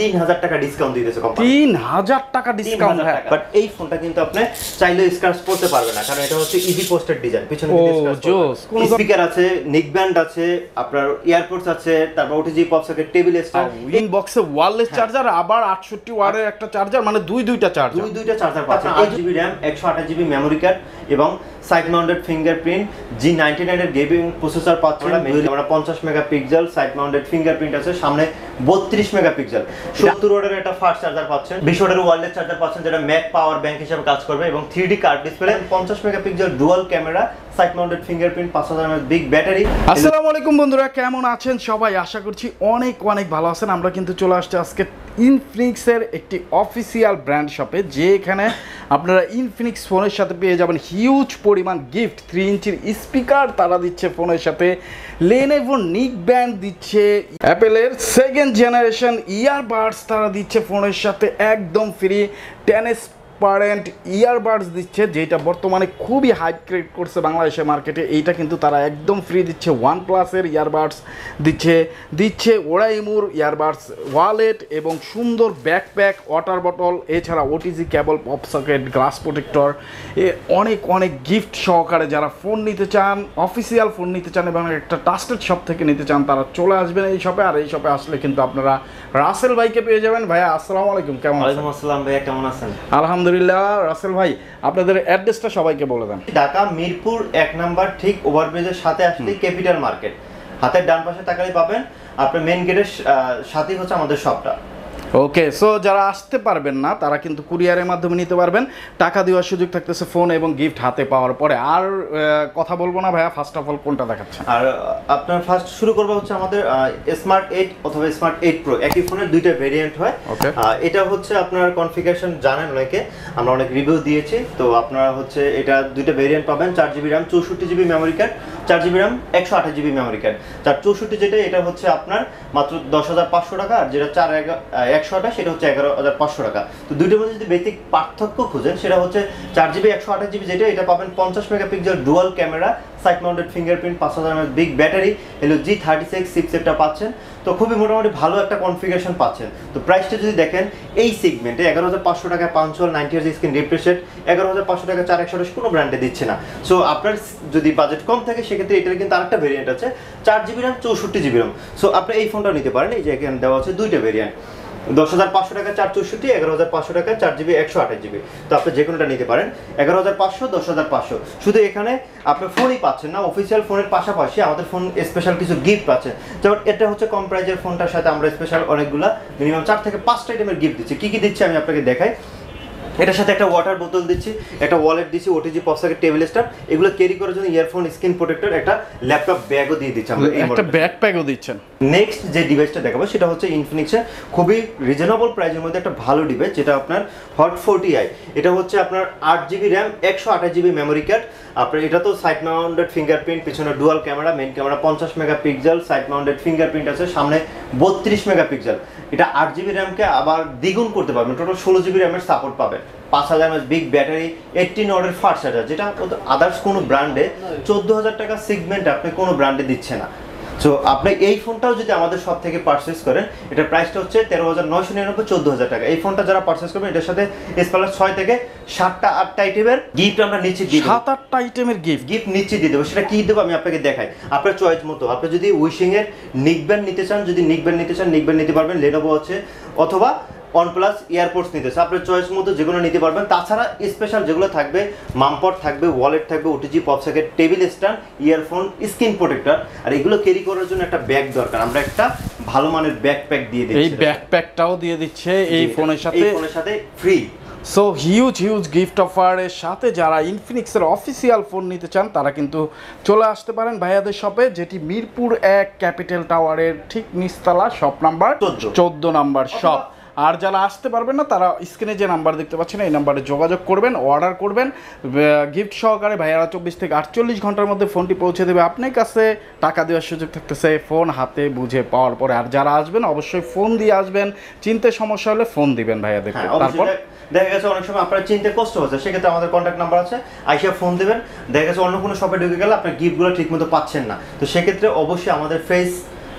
তিন হাজার টাকা ডিসকাউন্ট দিতেছে কোম্পানি তিন হাজার টাকা। ডিসকাউন্ট হ্যাঁ। বাট এই ফোনটা কিন্তু আপনি চাইলে স্ক্র্যাচ করতে পারবে না কারণ এটা হচ্ছে ইজি পোস্টের ডিজাইন পিছনে স্পিকার আছে নিক ব্যান্ড আছে আপনার ইয়ারপোর্টস আছে তারপর OTG pop socket table stand win বক্সে ওয়্যারলেস চার্জার আবার আটষট্টি ওয়ারের একটা চার্জার মানে দুই দুইটা চার্জার দুই দুইটা চার্জার পাচ্ছেন আট জিবি র্যাম একশো আঠাশ জিবি মেমোরি কার্ড এবং side mounted fingerprint G ninety নাইনের গেমিং প্রসেসর পাচ্ছি আমরা পঞ্চাশ মেগাপিক্সেল সাইড মাউন্টেড ফিঙ্গারপ্রিন্ট আছে সামনে বত্রিশ মেগাপিক্সেল সত্তর ওয়াটের একটা ফাস্ট চার্জার পাচ্ছেন বিশ ওয়াটের ওয়ার্ল্ডের চার্জার পাচ্ছেন যেটা ম্যাক পাওয়ার ব্যাংক হিসেবে কাজ করবে এবং থ্রি ডি কার্ড ডিসপ্লে পঞ্চাশ megapixel dual camera side fingerprint পাঁচ হাজার বিগ ব্যাটারি আসসালামু আলাইকুম বন্ধুরা, কেমন আছেন সবাই? আশা করছি অনেক অনেক ভালো আছেন। আমরা কিন্তু চলে আসছি আজকে ইনফিনিক্সের একটি অফিসিয়াল ব্র্যান্ড শপে যেখানে আপনারা ইনফিনিক্স ফোনের সাথে পেয়ে যাবেন হিউজ পরিমাণ গিফট থ্রি ইঞ্চির স্পিকার তারা দিচ্ছে ফোনের সাথে। লেনেভো নিক ব্যান্ড দিচ্ছে অ্যাপেলের সেকেন্ড জেনারেশন ইয়ারবাডস তারা দিচ্ছে ফোনের সাথে, একদম ফ্রি টেনেস ট্রান্সপারেন্ট ইয়ারবাডস দিচ্ছে যেটা বর্তমানে খুবই হাইপ ক্রিয়েট করছে বাংলাদেশের মার্কেটে এইটা কিন্তু তারা একদম ফ্রি দিচ্ছে। ওয়ান প্লাসের ইয়ারবাডস দিচ্ছে দিচ্ছে ওরাইমুর ইয়ারবাডস ওয়ালেট এবং সুন্দর ব্যাকপ্যাক ওয়াটার বটল এছাড়া OTG cable pop socket glass protector এ অনেক অনেক গিফট সহকারে যারা ফোন নিতে চান অফিসিয়াল ফোন নিতে চান এবং একটা ট্রাস্টেড শপ থেকে নিতে চান তারা চলে আসবেন এই শপে আর এই শপে আসলে কিন্তু আপনারা রাসেল ভাইকে পেয়ে যাবেন। ভাইয়া আসসালামু আলাইকুম। কেমন আছেন? আসসালাম ভাইয়া কেমন আছেন? আলহামদুলিল্লাহ। রাসেল ভাই আপনাদের অ্যাড্রেসটা সবাইকে বলে দেন। ঢাকা মিরপুর এক নাম্বার ঠিক ওভারব্রিজের সাথে আসলে ক্যাপিটাল মার্কেট। হাতের ডান পাশে তাকালে পাবেন আপনার মেন গেটের সাথেই হচ্ছে আমাদের শপটা ওকে সো যারা আসতে পারবেন না তারা কিন্তু কুরিয়ারের মাধ্যমে নিতে পারবেন। টাকা দেওয়ার সুযোগ থাকতেছে ফোন এবং গিফট হাতে পাওয়ার পরে। আর কথা বলব না ভাইয়া ফার্স্ট অফ অল কোনটা দেখাচ্ছেন? আর আপনার ফার্স্ট শুরু করব হচ্ছে আমাদের স্মার্ট এইট অথবা স্মার্ট এইট প্রো একই ফোনের দুইটা ভেরিয়েন্ট হয়। এটা হচ্ছে আপনার কনফিগারেশন জানেন অনেকে আমরা অনেক রিভিউ দিয়েছি। তো আপনারা হচ্ছে এটা দুইটা ভেরিয়েন্ট পাবেন চার জিবি র্যাম চৌষট্টি জিবি মেমোরি কার্ড চার জিবি র্যাম একশো আঠাশ জিবি মেমোরি কার্ড তার চৌষট্টি যেটা, এটা হচ্ছে আপনার মাত্র দশ হাজার পাঁচশো টাকা, আর যেটা চার একশো আঠাশ, সেটা হচ্ছে এগারো হাজার পাঁচশো টাকা। তো দুইটার মধ্যে যদি বেসিক পার্থক্য খুঁজেন, সেটা হচ্ছে চার জিবি একশো আঠাশ জিবি যেটা, এটা পাবেন পঞ্চাশ megapixel dual camera side mounted fingerprint পাঁচ হাজার বিগ ব্যাটারি এলো জি থার্টি সিক্স সিপসেটটা পাচ্ছেন। তো খুবই মোটামুটি ভালো একটা কনফিগারেশন পাচ্ছেন। তো প্রাইসটা যদি দেখেন, এই সেগমেন্টে এগারো হাজার পাঁচশো টাকা পাঁচশোল নাইনটি হাজার স্ক্রিন রিফ্রেশেড এগারো হাজার পাঁচশো টাকা চার একশো কোনো ব্র্যান্ডে দিচ্ছে না। সো আপনার যদি বাজেট কম থাকে, সেক্ষেত্রে এটার কিন্তু আরেকটা ভেরিয়েন্ট আছে, চার জিবি র্যাম চৌষট্টি জিবি র্যাম সো আপনি এই ফোনটা নিতে পারেন, এই যে এখানে দেওয়া আছে দুইটা ভেরিয়েন্ট দশ হাজার পাঁচশো টাকা চার চৌষট্টি, এগারো হাজার পাঁচশো টাকা চার জিবি, একশো আঠাশ জিবি। তো আপনি যে কোনোটা নিতে পারেন, এগারো হাজার পাঁচশো, দশ হাজার পাঁচশো। শুধু এখানে আপনি ফোনই পাচ্ছেন না অফিসিয়াল ফোনের পাশাপাশি আমাদের ফোন স্পেশাল কিছু গিফট পাচ্ছেন। যেমন এটা হচ্ছে কম প্রাইজের ফোনটার সাথে আমরা স্পেশাল অনেকগুলো মিনিমাম চার থেকে পাঁচটা আইটেমের গিফট দিচ্ছি। কী কী দিচ্ছি আমি আপনাকে দেখাই। এটার সাথে একটা ওয়াটার বোতল দিচ্ছি একটা ওয়ালেট দিচ্ছি ওটিজি পপসাকের টেবিল স্টার এগুলো ক্যারি করার জন্য ইয়ারফোন স্ক্রিন প্রোটেক্টর একটা ল্যাপটপ ব্যাগও দিয়ে দিচ্ছি আমরা একটা। ব্যাকপ্যাকও দিচ্ছেন। নেক্সট যে ডিভাইসটা দেখাবো সেটা হচ্ছে ইনফিনিক্সের খুবই রিজনেবল প্রাইসের মধ্যে একটা ভালো ডিভাইস যেটা আপনার হট ফোরটি আই এটা হচ্ছে আপনার আট জিবি র্যাম একশো আঠাশ জিবি মেমোরি কার্ড আপনার এটা তো সাইড মাউন্টেড ফিঙ্গারপ্রিন্ট পিছনে ডুয়াল ক্যামেরা মেন ক্যামেরা পঞ্চাশ মেগাপিক্সেল সাইড মাউন্টেড ফিঙ্গারপ্রিন্ট আছে সামনে বত্রিশ মেগাপিক্সেল এটা আট জিবি র্যামকে আবার দ্বিগুণ করতে পারবেন টোটাল ষোলো জিবি র্যামের সাপোর্ট পাবেন। পাঁচ হাজার এমএস বিগ ব্যাটারি এইটিন ওয়ার্ডের ফাস্ট চার্জার যেটা আদার্স কোনো ব্র্যান্ডে চোদ্দ হাজার টাকা সিগমেন্ট আপনি কোনো ব্র্যান্ডে দিচ্ছে না। সো আপনি এই ফোনটাও যদি আমাদের সব থেকে পারচেস করেন এটার প্রাইসটা হচ্ছে তেরো হাজার নয়শো নিরানব্বই চোদ্দ হাজার টাকা। এই ফোনটা যারা পারচেস করবেন এটার সাথে এস প্লাস ছয় থেকে সাতটা আটটা আইটেমের গিফট আমরা নিচে দিই সাত আটটা আইটেমের গিফট গিফট নিশ্চিত দিয়ে দেবো। সেটা কি দেবো আমি আপনাকে দেখাই। আপনার চয়েস মতো। আপনি যদি উইশিং এর নিকব্যান্ড নিতে চান যদি নিকব্যান্ড নিতে চান নিকব্যান্ড নিতে পারবেন। লেনোভো আছে। অথবা OnePlus এয়ারপোর্টস নিতে। চান আপনার চয়েস মতো যেগুলো নিতে পারবেন তাছাড়া স্পেশাল যেগুলো থাকবে মামপট থাকবে ওয়ালেট থাকবে OTG pop socket table stand earphone screen protector আর এগুলো ক্যারি করার জন্য একটা ব্যাগ দরকার। আমরা একটা ভালো মানের ব্যাকপ্যাক দিয়ে দিচ্ছি। এই ব্যাকপ্যাকটাও দিয়ে দিচ্ছে এই ফোনের সাথে। এই ফোনের সাথে free so huge huge gift অফারের সাথে যারা ইনফিনিক্সের অফিসিয়াল ফোন নিতে চান তারা কিন্তু চলে আসতে পারেন ভাইয়াদের শপে যেটি মিরপুর এক ক্যাপিটাল টাওয়ারের ঠিক নিচতলা শপ নাম্বার 14 চোদ্দ নাম্বার শপ আর যারা আসতে পারবেন না তারা স্ক্রিনে যে নাম্বার দেখতে পাচ্ছেন এই নাম্বারে যোগাযোগ করবেন অর্ডার করবেন। গিফট সহকারে ভাইয়ারা চব্বিশ থেকে আটচল্লিশ ঘণ্টার মধ্যে ফোনটি পৌঁছে দেবে আপনার কাছে। টাকা দেওয়ার সুযোগ থাকতেছে ফোন হাতে বুঝে পাওয়ার পরে। আর যারা আসবেন অবশ্যই ফোন দিয়ে আসবেন। চিনতে সমস্যা হলে ফোন দিবেন ভাইয়াদেরকে হ্যাঁ তারপর? দেখা গেছে অনেক সময় আপনার চিনতে কষ্ট হচ্ছে সেক্ষেত্রে আমাদের কন্ট্যাক্ট নাম্বার আছে। আইসা ফোন দেবেন। দেখা গেছে অন্য কোনো শপে ঢুকে গেলে আপনার গিফটগুলো ঠিক মতো পাচ্ছেন না। তো সেক্ষেত্রে অবশ্যই আমাদের ফেস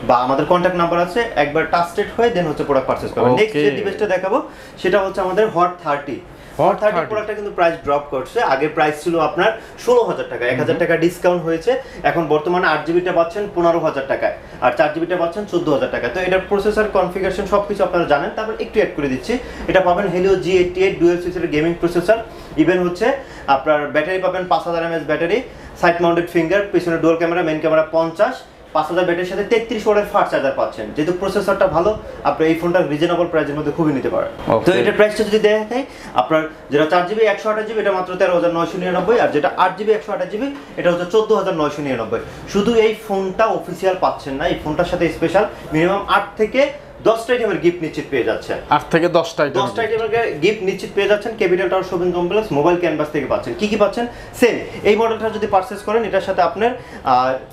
বা আমাদের কন্ট্যাক্ট নাম্বার আছে একবার টাস্টেড হয়ে দেন হচ্ছে প্রোডাক্ট পারচেজ করবেন। নেক্সট যে ডিভাইসটা দেখাবো সেটা হচ্ছে আমাদের হট থার্টি হট থার্টি প্রোডাক্টটা কিন্তু প্রাইস ড্রপ করছে। আগে প্রাইস ছিল আপনার ষোলো হাজার টাকা এক হাজার টাকা ডিসকাউন্ট হয়েছে। এখন বর্তমানে আট জিবিটা পাচ্ছেন পনেরো হাজার টাকায়। আর চার জিবিটা পাচ্ছেন চোদ্দ হাজার টাকা তো এটার প্রসেসর কনফিগারেশন সব কিছু আপনারা জানেন। তারপর একটু অ্যাড করে দিচ্ছি। এটা পাবেন Helio G eighty eight dual সিক্সের গেমিং প্রসেসর ইভেন হচ্ছে আপনার ব্যাটারি পাবেন পাঁচ হাজার MS battery side mounted finger পিছনে ডুয়াল ক্যামেরা মেন ক্যামেরা পঞ্চাশ। পাঁচ হাজার ব্যাটারির সাথে তেত্রিশ ওয়ার্ডের ফাস্ট চার্জার পাচ্ছেন। যেহেতু প্রসেসরটা ভালো আপনি এই ফোনটা রিজনেবল প্রাইসের মধ্যে খুবই নিতে পারেন। তো এটার প্রাইসটা যদি দেখা যায় আপনার যেটা চার জিবি একশো আঠাশ জিবি এটা মাত্র তেরো হাজার নয়শো নিরানব্বই আর যেটা আট জিবি একশো আঠাশ জিবি এটা হচ্ছে চোদ্দ হাজার নয়শো নিরানব্বই। শুধু এই ফোনটা অফিসিয়াল পাচ্ছেন না এই ফোনটার সাথে স্পেশাল মিনিমাম আট থেকে দশটা আইটেমের গিফট নিশ্চিত পেয়ে যাচ্ছেন। আট থেকে দশটা item দশটা আইটেমের গিফট নিশ্চিত পেয়ে যাচ্ছেন capital tower shopping complex mobile canvas থেকে পাচ্ছেন। কি কি পাচ্ছেন? সেম এই মডেলটা যদি পারচেস করেন এটার সাথে আপনার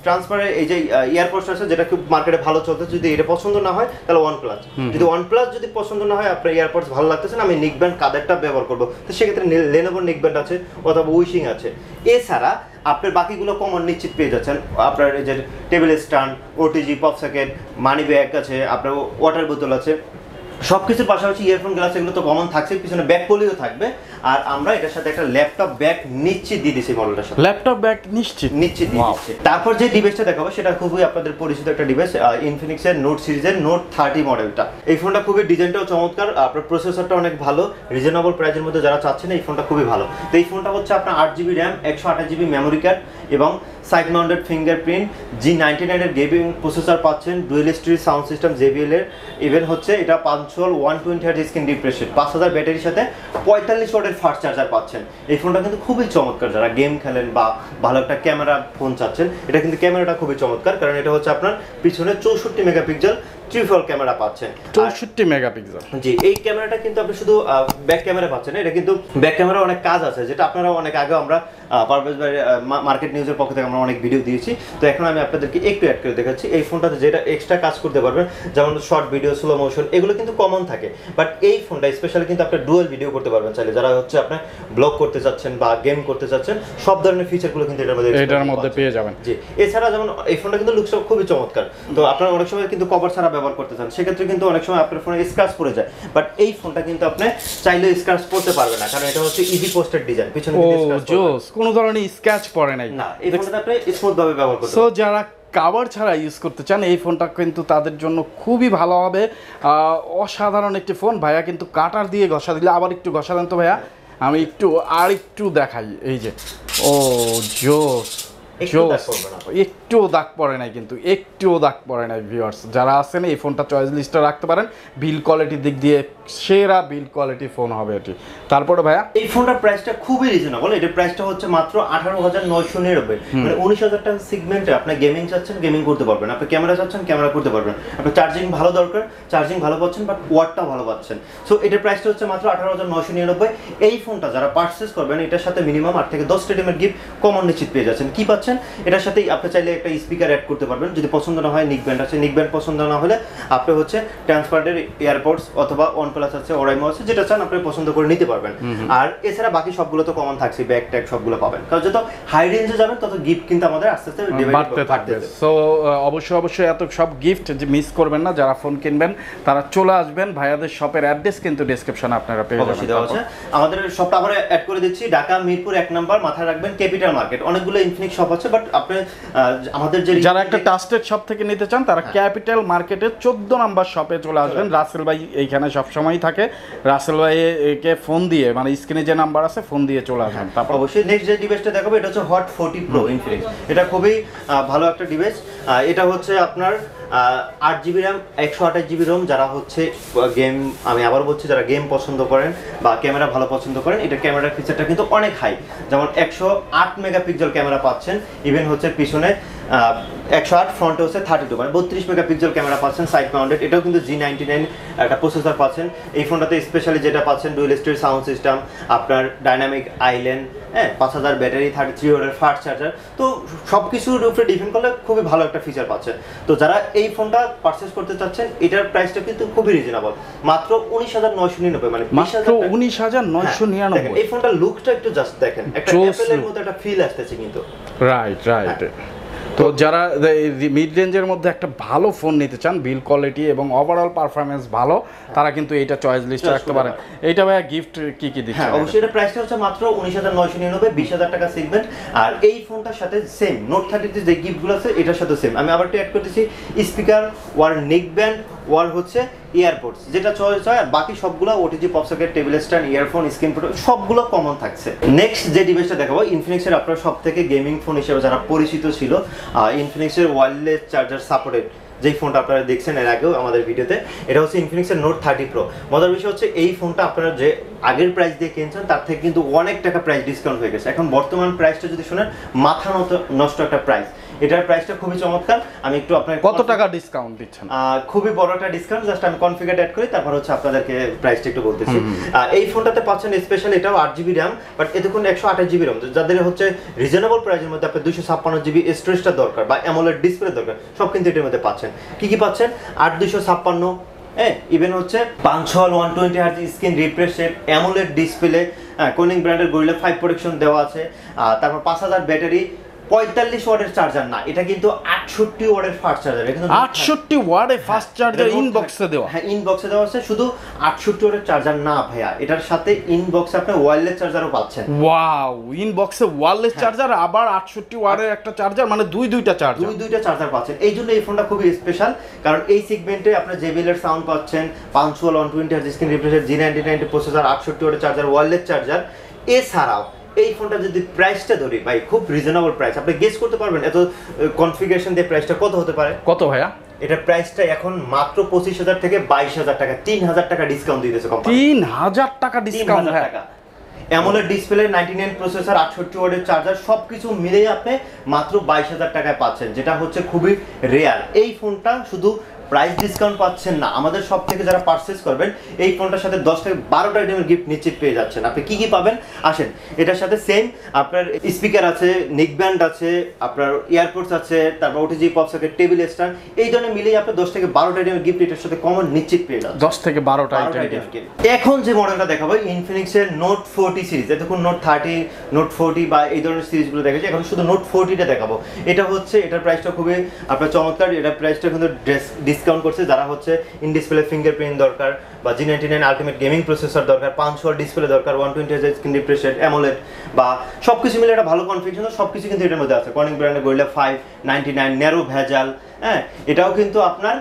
ট্রান্সফারের এই যে ইয়ারপোর্টস আছে যেটা খুব মার্কেটে ভালো চলছে যদি এটা পছন্দ না হয় তাহলে ওয়ান প্লাস যদি ওয়ান প্লাস যদি পছন্দ না হয় আপনার ইয়ারপোর্টস ভালো লাগতেছে না আমি নিক ব্যান্ড কাদেরটা ব্যবহার করব। তো সেক্ষেত্রে লেনোভোর নিক ব্যান্ড আছে অথবা উইশিং আছে। এছাড়া আপনার বাকিগুলো কমন নিশ্চিত পেয়ে যাচ্ছেন। আপনার এই যে table stand OTG pop socket money bag আছে, আপনার ওয়াটার বোতল আছে। সব কিছুর পাশাপাশি ইয়ারফোন গ্লাস এগুলো তো কমন থাকছে পিছনে ব্যাক পলিও থাকবে। আর আমরা এটার সাথে একটা ল্যাপটপ ব্যাগ নিশ্চিত দিয়ে দিছি মডেলটার সাথে। ল্যাপটপ ব্যাগ নিশ্চিত? নিশ্চিত দিয়ে. দিচ্ছি তারপর যে ডিভাইসটা দেখাবো সেটা খুবই আপনাদের পরিচিত একটা ডিভাইস ইনফিনিক্সের নোট সিরিজের নোট থার্টি মডেলটা এই ফোনটা খুবই ডিজাইনটাও চমৎকার আপনার প্রসেসরটা অনেক ভালো রিজনেবল প্রাইসের মধ্যে যারা চাচ্ছেন এই ফোনটা খুবই ভালো। তো এই ফোনটা হচ্ছে আপনার আট জিবি র্যাম একশো আঠাশ জিবি মেমোরি কার্ড এবং side mounted fingerprint G ninety নাইনের গেমিং প্রসেসর পাচ্ছেন dual stereo sound system JBL এর। ইভেন হচ্ছে এটা পাঞ্চুয়াল ওয়ান টোয়েন্টি হার্ট স্ক্রিন ডিপ্রেশন পাঁচ হাজার ব্যাটারির সাথে পঁয়তাল্লিশ ওয়াটের ফাস্ট চার্জার পাচ্ছেন। এই ফোনটা কিন্তু খুবই চমৎকার, যারা গেম খেলেন বা ভালো একটা ক্যামেরা ফোন চাচ্ছেন, এটা কিন্তু ক্যামেরাটা খুবই চমৎকার, কারণ এটা হচ্ছে আপনার পিছনে চৌষট্টি মেগাপিক্সেল ট্রিপল ক্যামেরা পাচ্ছেন। আর- চৌষট্টি মেগাপিক্সেল। জি এই ক্যামেরাটা কিন্তু আপনি শুধু ব্যাক ক্যামেরা পাচ্ছেন এটা কিন্তু ব্যাক ক্যামেরা অনেক কাজ আছে যেটা আপনারা অনেক আগে আমরা পারভেজ ভাই মার্কেট নিউজের পক্ষ থেকে আমরা অনেক ভিডিও দিয়েছি। তো এখন আমি আপনাদেরকে একটু অ্যাড করে দেখাচ্ছি। এই ফোনটাতে যেটা এক্সট্রা কাজ করতে পারবেন যেমন শর্ট ভিডিও স্লো মোশন এগুলো কিন্তু কমন থাকে। বাট এই ফোনটা স্পেশালি কিন্তু আপনি ডুয়েল ভিডিও করতে পারবেন চাইলে। যারা হচ্ছে আপনি ব্লগ করতে চাচ্ছেন বা গেম করতে চাচ্ছেন সব ধরনের ফিচারগুলো কিন্তু এটার মধ্যে এটার মধ্যে পেয়ে যাবেন। জি এছাড়া যেমন এই ফোনটা কিন্তু লুকস খুবই চমৎকার। তো আপনারা অনেক সময় কিন্তু কভার ছাড়া ব্যবহার করতে চান সেক্ষেত্রে কিন্তু অনেক সময় আপনার ফোনে স্ক্র্যাচ পড়ে যায়। বাট এই ফোনটা কিন্তু আপনি চাইলেও স্ক্র্যাচ পড়তে পারবে না কারণ এটা হচ্ছে ইজি পোস্টের ডিজাইন পিছনে জোস কোনো ধরনের স্ক্র্যাচ পড়ে নাই। না এই ফোনটা আপনি স্মুথ ভাবে ব্যবহার করতে সো। যারা কাভার ছাড়া ইউজ করতে চান এই ফোনটা কিন্তু তাদের জন্য খুবই ভালো হবে। আহ, অসাধারণ একটি ফোন ভাইয়া কিন্তু কাটার দিয়ে ঘষা দিলে আবার একটু ঘষা দেন তো ভাইয়া। আমি একটু আর একটু দেখাই এই যে। ও জোস। একটুও দাগ পড়ে নাই কিন্তু একটুও দাগ পড়ে নাই ভিউয়ার্স যারা আছেন এই ফোনটা চয়েস লিস্টে রাখতে পারেন। বিল কোয়ালিটির দিক দিয়ে সেরা বিল কোয়ালিটি ফোন হবে এটি। তারপরে ভাইয়া? এই ফোনটার প্রাইসটা খুবই রিজনেবল এটার প্রাইসটা হচ্ছে মাত্র আঠারো হাজার নয়শো নিরানব্বই। মানে উনিশ হাজার টাকা সিগমেন্টে আপনি গেমিং চাচ্ছেন গেমিং করতে পারবেন। আপনি ক্যামেরা চাচ্ছেন ক্যামেরা করতে পারবেন। আপনার চার্জিং ভালো দরকার চার্জিং ভালো পাচ্ছেন বাট ওয়াটটা ভালো পাচ্ছেন। সো এটার প্রাইসটা হচ্ছে মাত্র আঠারো হাজার নয়শো নিরানব্বই। এই ফোনটা যারা পারচেস করবেন এটার সাথে মিনিমাম আট থেকে দশ টেডিমের গিফট কমন নিশ্চিত পেয়ে যাচ্ছেন। কি পাচ্ছেন এটার সাথে আপনি চাইলে একটা স্পিকার অ্যাড করতে পারবেন। যদি পছন্দ না হয় নিক ব্যান্ড আছে। নিক ব্যান্ড পছন্দ না হলে আপনি হচ্ছে ট্রান্সপারের এয়ারপোর্টস অথবা ওয়ান প্লাস আছে ওরাইমো আছে যেটা চান আপনি পছন্দ করে নিতে পারবেন। আর এছাড়া বাকি সবগুলো তো কমন থাকছে ব্যাগ ট্যাগ সবগুলো পাবেন। কারণ যত হাই রেঞ্জে যাবেন তত গিফট কিন্তু আমাদের আস্তে আস্তে বাড়তে থাকবে। সো অবশ্যই অবশ্যই এত সব গিফট যে মিস করবেন না যারা ফোন কিনবেন তারা চলে আসবেন। ভাইয়াদের শপের অ্যাড্রেস কিন্তু ডেসক্রিপশনে আপনারা পেয়ে যাবেন। দেওয়া আছে। আমাদের শপটা আবার অ্যাড করে দিচ্ছি। ঢাকা মিরপুর এক নাম্বার মাথায় রাখবেন ক্যাপিটাল মার্কেট অনেকগুলো ইনফিনিক্স শপ আছে বাট আপনি আমাদের যে যারা একটা ট্রাস্টেড শপ থেকে নিতে চান তারা ক্যাপিটাল মার্কেটের চোদ্দ নাম্বার শপে চলে আসবেন। রাসেল ভাই এইখানে সবসময় থাকে। রাসেল ভাই কে ফোন দিয়ে মানে স্ক্রিনে যে নাম্বার আছে ফোন দিয়ে চলে আসবেন। তারপর অবশ্যই নেক্সট যে ডিভাইসটা দেখাবো এটা হচ্ছে হট ফোর্টি প্রো ইনফিনিক্স এটা খুবই ভালো একটা ডিভাইস এটা হচ্ছে আপনার আট জিবি র্যাম একশো আঠাশ জিবি রোম যারা হচ্ছে গেম আমি আবার বলছি, যারা গেম পছন্দ করেন বা ক্যামেরা ভালো পছন্দ করেন, এটা ক্যামেরার ফিচারটা কিন্তু অনেক হাই যেমন একশো আট মেগাপিক্সেল ক্যামেরা পাচ্ছেন ইভেন হচ্ছে পিছনে একশো আট ফ্রন্টে হচ্ছে থার্টি টু মানে বত্রিশ মেগাপিক্সেল ক্যামেরা পাচ্ছেন সাইড মাউন্টেড এটাও কিন্তু জি নাইনটি নাইন একটা প্রসেসর পাচ্ছেন। এই ফোনটাতে স্পেশালি যেটা পাচ্ছেন ডুয়েল স্টোরি সাউন্ড সিস্টেম আপনার ডাইনামিক আইল্যান্ড হ্যাঁ পাঁচ হাজার ব্যাটারি থার্টি থ্রি ওয়াটের ফাস্ট চার্জার তো সব কিছুর উপরে ডিপেন্ড করলে খুবই ভালো একটা ফিচার পাচ্ছেন তো যারা এই ফোনটা পারচেস করতে চাচ্ছেন এটার প্রাইসটা কিন্তু খুবই রিজনেবল মাত্র উনিশ হাজার নয়শো নিরানব্বই মানে মাত্র উনিশ হাজার নয়শো হ্যাঁ, নিরানব্বই এই ফোনটার লুকটা একটু জাস্ট দেখেন। একটা অ্যাপেলের মতো একটা ফিল আসতেছে কিন্তু। রাইট রাইট তো যারা মিড রেঞ্জের মধ্যে একটা ভালো ফোন নিতে চান বিল কোয়ালিটি এবং ওভারঅল পারফরমেন্স ভালো তারা কিন্তু এইটা চয়েস লিস্টে রাখতে পারে পারেন। এইটা ভাইয়া গিফট কি কি দিচ্ছে? হ্যাঁ অবশ্যই এটা প্রাইসটা হচ্ছে মাত্র উনিশ হাজার নয়শো নিরানব্বই বিশ হাজার টাকা সেগমেন্ট আর এই ফোনটার সাথে সেম নোট থার্টিতে যে গিফটগুলো আছে এটার সাথে সেম আমি আবার একটু অ্যাড করতেছি speaker or neck band or হচ্ছে ইয়ারপোর্টস যেটা চয়েস হয় আর বাকি সবগুলো OTG popsocket table stand earphone screen proto সবগুলো কমন থাকছে। নেক্সট যে ডিভাইসটা দেখাবো ইনফিনিক্সের আপনার সব থেকে গেমিং ফোন হিসেবে যারা পরিচিত ছিল ইনফিনিক্সের ওয়্যারলেস চার্জার সাপোর্টেড যেই ফোনটা আপনারা দেখছেন এর আগেও আমাদের ভিডিওতে এটা হচ্ছে ইনফিনিক্সের নোট থার্টি প্রো মজার বিষয় হচ্ছে এই ফোনটা আপনারা যে আগের প্রাইস দিয়ে কিনছেন, তার থেকে কিন্তু অনেক টাকা প্রাইস ডিসকাউন্ট হয়ে গেছে। এখন বর্তমান প্রাইসটা যদি শোনেন, মাথা নষ্ট একটা প্রাইস এটার প্রাইসটা খুবই চমৎকার। আমি একটু আপনার কত টাকা ডিসকাউন্ট দিচ্ছেন? খুবই বড় একটা ডিসকাউন্ট জাস্ট আমি কনফিগার অ্যাড করি তারপর হচ্ছে আপনাদেরকে প্রাইসটা একটু বলতেছি। এই ফোনটাতে পাচ্ছেন স্পেশাল এটাও আট জিবি র্যাম বাট এতে কোনো একশো আঠাশ জিবি র্যাম যাদের হচ্ছে রিজনেবল প্রাইসের মধ্যে আপনার দুশো ছাপ্পান্ন জিবি স্টোরেজটা দরকার বা অ্যামোলেড ডিসপ্লে দরকার সব কিন্তু এটার মধ্যে পাচ্ছেন। কি কি পাচ্ছেন? আট দুশো ছাপ্পান্ন হ্যাঁ ইভেন হচ্ছে পাঁচশোয়াল one twenty hertz screen refresh rate AMOLED display হ্যাঁ কোনিং ব্র্যান্ডের গরিলা ফাইভ প্রোটেকশন দেওয়া আছে। তারপর পাঁচ হাজার ব্যাটারি পঁয়তাল্লিশ ওয়াটের চার্জার না এটা কিন্তু আটষট্টি ওয়াটের ফাস্ট চার্জার কিন্তু আটষট্টি ওয়ার্ডে ফাস্ট চার্জার ইনবক্সে দেওয়া। হ্যাঁ ইনবক্সে দেওয়া আছে শুধু আটষট্টি ওয়াটের চার্জার না ভাইয়া এটার সাথে ইনবক্সে আপনি ওয়্যারলেস চার্জারও পাচ্ছেন। ওয়াও ইনবক্সে ওয়ারলেস চার্জার আবার আটষট্টি ওয়ার্ডের একটা চার্জার মানে দুই দুইটা চার্জার দুই দুইটা চার্জার পাচ্ছেন। এই জন্য এই ফোনটা খুবই স্পেশাল কারণ এই সেগমেন্টে আপনার জেবিএল এর সাউন্ড পাচ্ছেন পাঁচশো ওয়ান টোয়েন্টি স্ক্রিন রিফ্রেশের জি নাইনটি নাইনটি প্রসেসর আটষট্টি ওয়াটের চার্জার ওয়্যারলেস চার্জার এছাড়াও এই ফোনটা যদি প্রাইসটা ধরি ভাই খুব রিজনেবল প্রাইস আপনি গেস করতে পারবেন এত কনফিগারেশন দিয়ে প্রাইসটা কত হতে পারে? কত ভাইয়া? এটার প্রাইসটা এখন মাত্র পঁচিশ হাজার থেকে বাইশ হাজার টাকা তিন হাজার টাকা ডিসকাউন্ট দিতেছে কোম্পানি তিন হাজার টাকা ডিসকাউন্ট হ্যাঁ টাকা। AMOLED display ninety nine processor আটষট্টি ওয়ার্ডের চার্জার সব কিছু মিলিয়ে আপনি মাত্র বাইশ হাজার টাকায় পাচ্ছেন যেটা হচ্ছে খুবই রেয়ার এই ফোনটা শুধু প্রাইস ডিসকাউন্ট পাচ্ছেন না। আমাদের সব থেকে যারা পারচেস করবেন এই ফোনটার সাথে দশ থেকে বারোটা আইটেমের গিফট নিশ্চিত পেয়ে যাচ্ছেন। আপনি কি কি পাবেন? আসেন এটার সাথে সেম আপনার স্পিকার আছে নেক ব্যান্ড আছে আপনার এয়ারপোর্টস আছে তারপর OTG pop socket table stand এই ধরনের মিলিয়ে আপনি দশ থেকে বারোটা আইটেমের গিফট এটার সাথে কমন নিশ্চিত পেয়ে যাচ্ছেন। দশ থেকে বারোটা। এখন যে মডেলটা দেখাবো ইনফিনিক্সের নোট ফোরটি সিরিজ এতক্ষণ নোট থার্টি নোট ফোরটি বা এই ধরনের সিরিজগুলো দেখেছি। এখন শুধু নোট ফোরটিটা দেখাবো। এটা হচ্ছে এটার প্রাইসটা খুবই আপনার চমৎকার এটার প্রাইসটা কিন্তু ডিসকাউন্ট করছে, যারা হচ্ছে ইন ডিসপ্লে ফিঙ্গারপ্রিন্ট দরকার বা G ninety nine ultimate gaming processor দরকার পাঁচ ওয়াট ডিসপ্লে দরকার ওয়ান টোয়েন্টি হাজার স্ক্রিন রিফ্রেশেড অ্যামোলেড বা সব কিছু মিলে একটা ভালো কনফিগারেশন সব কিছু কিন্তু এটার মধ্যে আছে। কনিক ব্র্যান্ডের Gorilla five ninety nine narrow bezel হ্যাঁ এটাও কিন্তু আপনার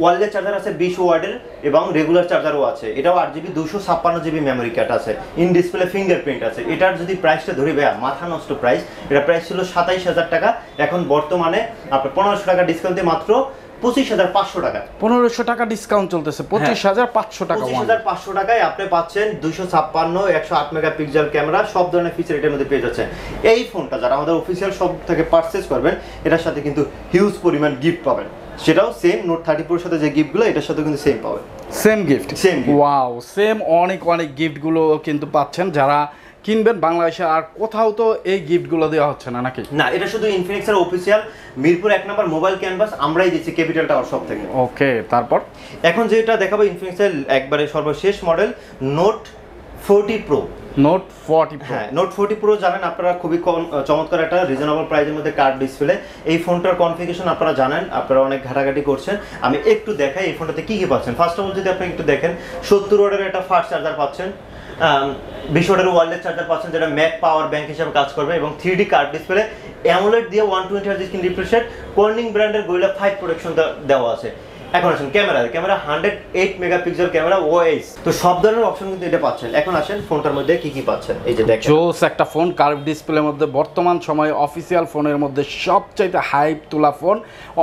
ওয়ারলেস চার্জার আছে বিশ ওয়ার্ডের এবং রেগুলার চার্জারও আছে। এটাও আট জিবি দুশো ছাপ্পান্ন জিবি মেমোরি কার্ড আছে। ইন ডিসপ্লে ফিঙ্গারপ্রিন্ট আছে। এটার যদি প্রাইসটা ধরি ভাইয়া, মাথা নষ্ট প্রাইস এটা প্রাইস ছিল সাতাইশ হাজার টাকা। এখন বর্তমানে আপনার পনেরোশো টাকা ডিসকাউন্ট মাত্র পঁচিশ হাজার পাঁচশো টাকা। পনেরোশো টাকা ডিসকাউন্ট চলতেছে পঁচিশ হাজার পাঁচশো টাকা পঁচিশ হাজার পাঁচশো টাকায় আপনি পাচ্ছেন ছাপ্পান্ন একশো আট মেগা পিক্সেল ক্যামেরা সব ধরনের ফিচার এটার মধ্যে পেয়ে যাচ্ছেন। এই ফোনটা যারা আমাদের অফিসিয়াল সব থেকে পারচেস করবেন এটার সাথে কিন্তু হিউজ পরিমাণ গিফট পাবেন। সেটাও সেম নোট থার্টি ফোর সাথে যে গিফটগুলো এটার সাথে কিন্তু সেম পাবেন। Same gift gift. Wow same অনেক অনেক গিফটগুলো কিন্তু পাচ্ছেন যারা কিনবেন বাংলাদেশে আর কোথাও তো এই গিফটগুলো দেওয়া হচ্ছে না নাকি? না এটা শুধু ইনফিনিক্সের অফিসিয়াল মিরপুর এক নম্বর মোবাইল ক্যানভাস আমরাই দিচ্ছি ক্যাপিটাল টাওয়ার সব থেকে। ওকে তারপর? এখন যেটা দেখাবো ইনফিনিক্সের একবারে সর্বশেষ model note forty pro note forty হ্যাঁ নোট ফোরটি প্রো জানেন আপনারা খুবই চমৎকার একটা রিজনেবল প্রাইসের মধ্যে কার্ড ডিসপ্লে এই ফোনটার কনফিগারেশন আপনারা জানেন আপনারা অনেক ঘাটাঘাটি করছেন। আমি একটু দেখাই এই ফোনটাতে কি কি পাচ্ছেন। ফার্স্ট অফ অল যদি আপনি একটু দেখেন সত্তর ওয়ার্ডের একটা ফাস্ট চার্জার পাচ্ছেন। বিশ ওয়ার্ল্ডের চার্জার পাচ্ছেন যেটা ম্যাক পাওয়ার ব্যাংক হিসাবে কাজ করবে এবং three D curved display AMOLED দিয়ে one twenty hertz screen refreshed Corning ব্র্যান্ডের গোয়েলা ফাইভ প্রোটেকশন দেওয়া আছে। এখন আসেন camera camera hundred eight megapixel camera OS তো সব ধরনের অপশন কিন্তু এটা পাচ্ছেন। এখন আসেন ফোনটার মধ্যে কি কি পাচ্ছেন? এই যে দেখেন। জোস একটা ফোন কার্ভ ডিসপ্লের মধ্যে বর্তমান সময়ে অফিসিয়াল ফোনের মধ্যে সবচাইতে হাইপ তোলা ফোন।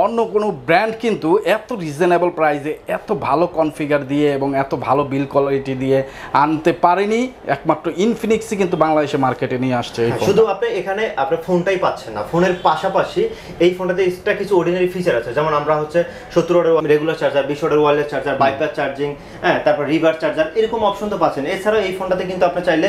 অন্য কোনো ব্র্যান্ড কিন্তু এত রিজনেবল প্রাইসে এত ভালো কনফিগার দিয়ে এবং এত ভালো বিল কোয়ালিটি দিয়ে আনতে পারেনি। একমাত্র ইনফিনিক্সই কিন্তু বাংলাদেশে মার্কেটে নিয়ে আসছে হ্যাঁ। শুধু আপনি এখানে আপনার ফোনটাই পাচ্ছেন না। ফোনের পাশাপাশি এই ফোনটাতে এক্সট্রা কিছু অর্ডিনারি ফিচার আছে। যেমন আমরা হচ্ছে সত্তর রেগুলার চার্জার বিশ ওয়াটের ওয়ারলেস চার্জার বাইপাস চার্জিং হ্যাঁ তারপর রিভার্স চার্জার এরকম অপশন তো পাচ্ছেন। এছাড়াও এই ফোনটাতে কিন্তু আপনি চাইলে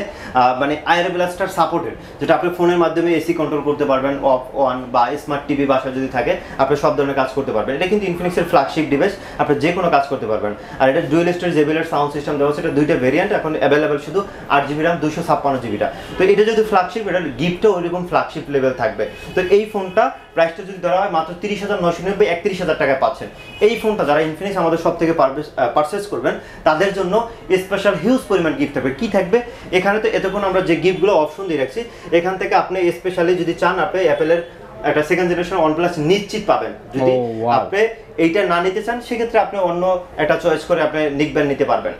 মানে আয়ার ব্লাস্টার সাপোর্টেড যেটা আপনি ফোনের মাধ্যমে এসি কন্ট্রোল করতে পারবেন অফ অন বা স্মার্ট টিভি বাসা যদি থাকে আপনি সব ধরনের কাজ করতে পারবেন। এটা কিন্তু ইনফিনিক্সের ফ্ল্যাগশিপ ডিভাইস আপনি যে কোনো কাজ করতে পারবেন। আর এটা ডুয়েল স্টোর জেবিলের সাউন্ড সিস্টেম দেওয়া হচ্ছে এটা দুইটা ভেরিয়েন্ট এখন অ্যাভেলেবেল শুধু আট জিবি র্যাম দুশো ছাপ্পান্ন জিবিটা তো এটা যদি ফ্ল্যাগশিপ এটা গিফটও ওইরকম ফ্ল্যাগশিপ লেভেল থাকবে। তো এই ফোনটা প্রাইসটা যদি ধরা হয় মাত্র তিরিশ হাজার নশো নিরানব্বই একত্রিশ হাজার টাকায় পাচ্ছেন। এই ফোনটা যারা ইনফিনিক্স আমাদের সব থেকে পারচেস করবেন তাদের জন্য স্পেশাল হিউজ পরিমাণ গিফট থাকবে। কি থাকবে? এখানে তো এতক্ষণ আমরা যে গিফটগুলো অপশন দিয়ে রাখছি এখান থেকে আপনি স্পেশালি যদি চান আপনি অ্যাপেলের একটা সেকেন্ড জেনারেশন ওয়ান প্লাস নিশ্চিত পাবেন। যদি Oh, আপনি এইটা না নিতে চান সেক্ষেত্রে আপনি অন্য একটা চয়েস করে আপনি নিক ব্যান্ড নিতে পারবেন।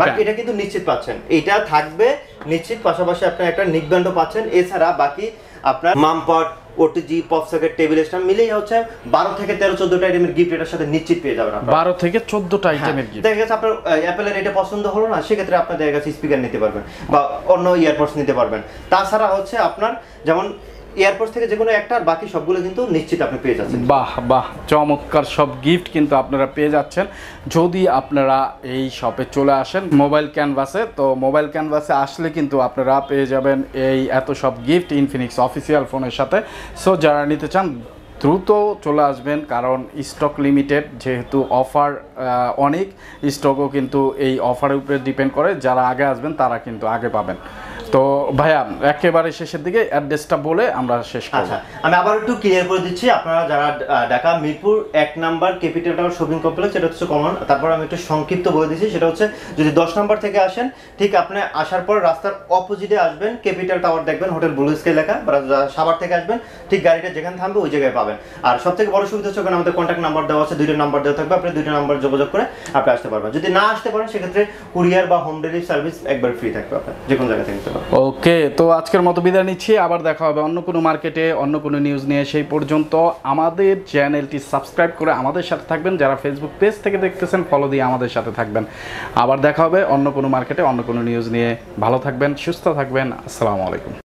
বাট এটা কিন্তু নিশ্চিত পাচ্ছেন। এটা থাকবে নিশ্চিত পাশাপাশি আপনি একটা নিক ব্যান্ডও পাচ্ছেন। এছাড়া বাকি আপনার মামপট OTG pop socket table stand মিলেই হচ্ছে বারো থেকে তেরো চোদ্দটা আইটেমের গিফট এটার সাথে নিশ্চিত পেয়ে যাবেন বারো থেকে চোদ্দোটা হ্যাঁ, আইটেমের গিফট দেখা গেছে আপনার অ্যাপেলের এটা পছন্দ হলো না সেক্ষেত্রে আপনার দেখা গেছে স্পিকার নিতে পারবেন বা অন্য ইয়ারপডস নিতে পারবেন। তাছাড়া হচ্ছে আপনার যেমন এয়ারপোর্ট থেকে যে কোনো একটা আর বাকি সবগুলো কিন্তু নিশ্চিত আপনি পেয়ে যাচ্ছেন। বাহ বাহ, চমৎকার সব গিফট কিন্তু আপনারা পেয়ে যাচ্ছেন। যদি আপনারা এই শপে চলে আসেন মোবাইল ক্যানভাসে তো মোবাইল ক্যানভাসে আসলে কিন্তু আপনারা পেয়ে যাবেন এই এত সব গিফট ইনফিনিক্স অফিসিয়াল ফোনের সাথে। সো যারা নিতে চান দ্রুত চলে আসবেন, কারণ স্টক লিমিটেড যেহেতু অফার অনেক স্টকও কিন্তু এই অফারের উপরে ডিপেন্ড করে, যারা আগে আসবেন তারা কিন্তু আগে পাবেন। তো ভাইয়া, একেবারে শেষের দিকে অ্যাড্রেসটা বলে আমরা শেষ আচ্ছা আমি আবার একটু ক্লিয়ার করে দিচ্ছি, আপনারা যারা ঢাকা, মিরপুর, এক number capital tower shopping complex সেটা হচ্ছে কমন তারপর আমি একটু সংক্ষিপ্ত বলে দিচ্ছি, সেটা হচ্ছে যদি দশ নাম্বার থেকে আসেন, ঠিক আপনি আসার পর রাস্তার অপোজিটে আসবেন ক্যাপিটাল টাওয়ার দেখবেন হোটেল ব্লু স্কাই লেখা, বা সাভার থেকে আসবেন, ঠিক গাড়িটা যেখানে থামবে ওই জায়গায় পাবেন। আর সব থেকে বড় সুবিধা হচ্ছে আমাদের কন্ট্যাক্ট নাম্বার দেওয়া আছে, দুইটা নাম্বার দেওয়া থাকবে, আপনি দুইটা নাম্বার যোগাযোগ করে আপনি আসতে পারবেন। যদি না আসতে পারেন, সেক্ষেত্রে কুরিয়ার বা হোম ডেলিভারি সার্ভিস একবার ফ্রি থাকবে আপনার, যে কোনো জায়গা থেকে ওকে, তো আজকের মতো বিদায় নিচ্ছি। আবার দেখা হবে অন্য কোনো মার্কেটে, অন্য কোনো নিউজ নিয়ে সেই পর্যন্ত। আমাদের চ্যানেলটি সাবস্ক্রাইব করে আমাদের সাথে থাকবেন। যারা ফেসবুক পেজ থেকে দেখতেছেন ফলো দিয়ে আমাদের সাথে থাকবেন। আবার দেখা হবে অন্য কোনো মার্কেটে, অন্য কোনো নিউজ নিয়ে। ভালো থাকবেন, সুস্থ থাকবেন। আসসালামু আলাইকুম।